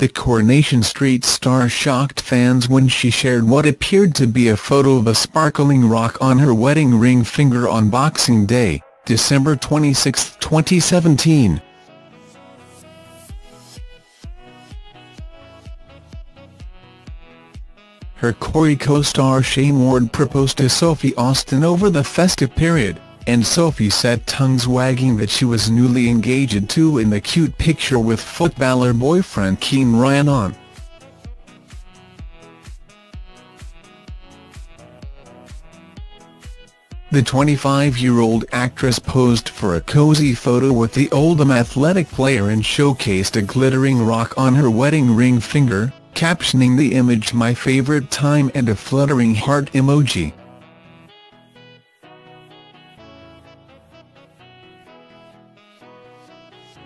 the Coronation Street star shocked fans when she shared what appeared to be a photo of a sparkling rock on her wedding ring finger on Boxing Day, December 26, 2017. Her Corrie co-star Shayne Ward proposed to Sophie Austin over the festive period, and Sophie said tongues wagging that she was newly engaged too in the cute picture with footballer boyfriend Kean Ryan on. The 25-year-old actress posed for a cozy photo with the Oldham athletic player and showcased a glittering rock on her wedding ring finger, captioning the image my favorite time and a fluttering heart emoji.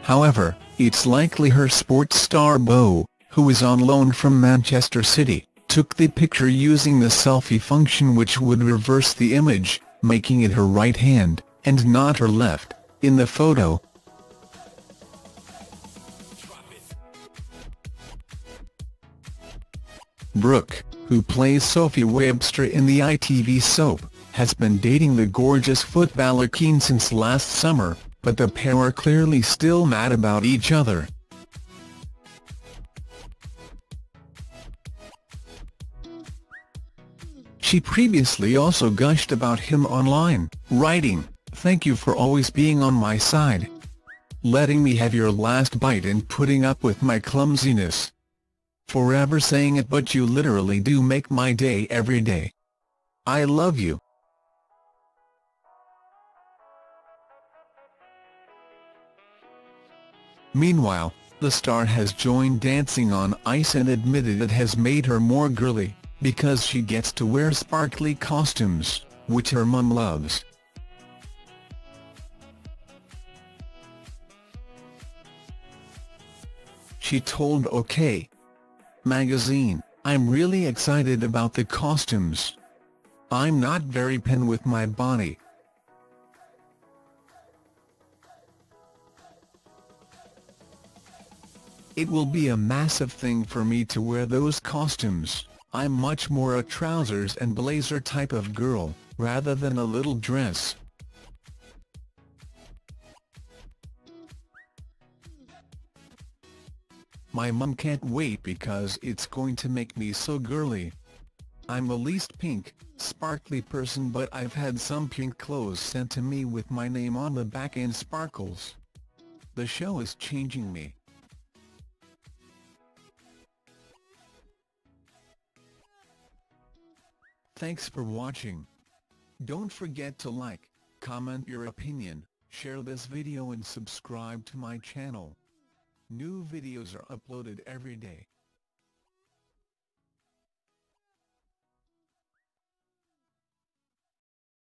However, it's likely her sports star beau, who is on loan from Manchester City, took the picture using the selfie function which would reverse the image, making it her right hand, and not her left, in the photo. Brooke, who plays Sophie Webster in the ITV soap, has been dating the gorgeous footballer Kean since last summer, but the pair are clearly still mad about each other. She previously also gushed about him online, writing, Thank you for always being on my side. Letting me have your last bite and putting up with my clumsiness. Forever saying it but you literally do make my day every day. I love you. Meanwhile, the star has joined Dancing on Ice and admitted it has made her more girly, because she gets to wear sparkly costumes, which her mum loves. She told OK! magazine, I'm really excited about the costumes. I'm not very pen with my body. It will be a massive thing for me to wear those costumes, I'm much more a trousers and blazer type of girl, rather than a little dress. My mum can't wait because it's going to make me so girly. I'm the least pink, sparkly person but I've had some pink clothes sent to me with my name on the back and sparkles. The show is changing me. Thanks for watching. Don't forget to like, comment your opinion, share this video and subscribe to my channel. New videos are uploaded every day.